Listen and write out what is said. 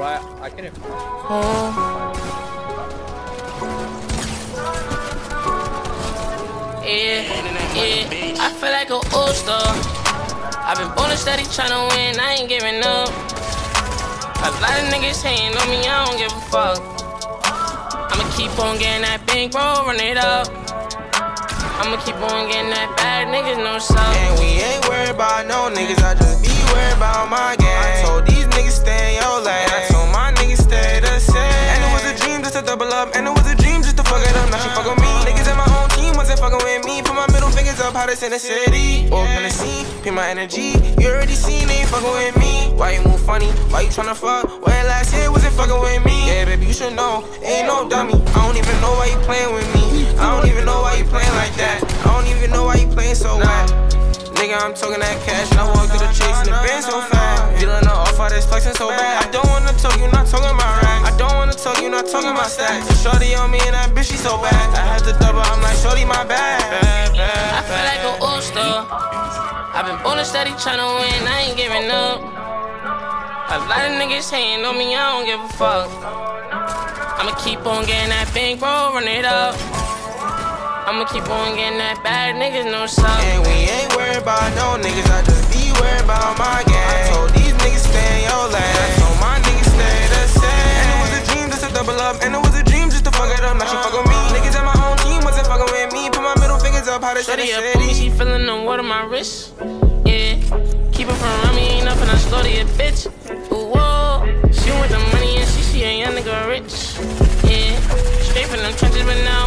I get it. Yeah, yeah, I feel like a all-star. I've been ballin' steady tryna win, I ain't giving up. A lot of niggas hating on me, I don't give a fuck. I'ma keep on getting that bankroll, run it up. I'ma keep on getting that bad niggas, no suck. And we ain't worried about no niggas, I just be worried about my gang. Middle fingers up, hottest in the city. Walk in the scene, pay my energy. You already seen, ain't fucking with me. Why you move funny? Why you tryna fuck? When last hit wasn't fucking with me. Yeah, baby, you should know. Ain't no dummy. I don't even know why you playing with me. I don't even know why you playing like that. I don't even know why you playing so wet. Nigga, I'm talking that cash, and I walk through the chase in the band so fast. Feeling the off, all this flexing so bad. I don't wanna talk, you not talking about racks. I don't wanna talk, you not talking about stacks. Shorty on me, and that bitch, she so bad. I had to double, I'm like, Shorty, my bad. bad, I've been ballin' steady tryna win, I ain't giving up. A lot of niggas hating on me, I don't give a fuck. I'ma keep on getting that bankroll, run it up. I'ma keep on getting that bad niggas, no suck. And we ain't worried about no niggas, I just be worried about my gang. I told these niggas stay in your lane. I told my niggas stay the same. And it was a dream just to double up. And it was a dream just to fuck it up. Now she fuck with me. Niggas in my own team wasn't fucking with me. Put my middle fingers up, how to shut Shorty it up she feeling the water my wrist. Her from around me, ain't nothing, I slaughter your bitch. Ooh, whoa, she want the money and she see a young nigga rich. Yeah, straight from them trenches, but now.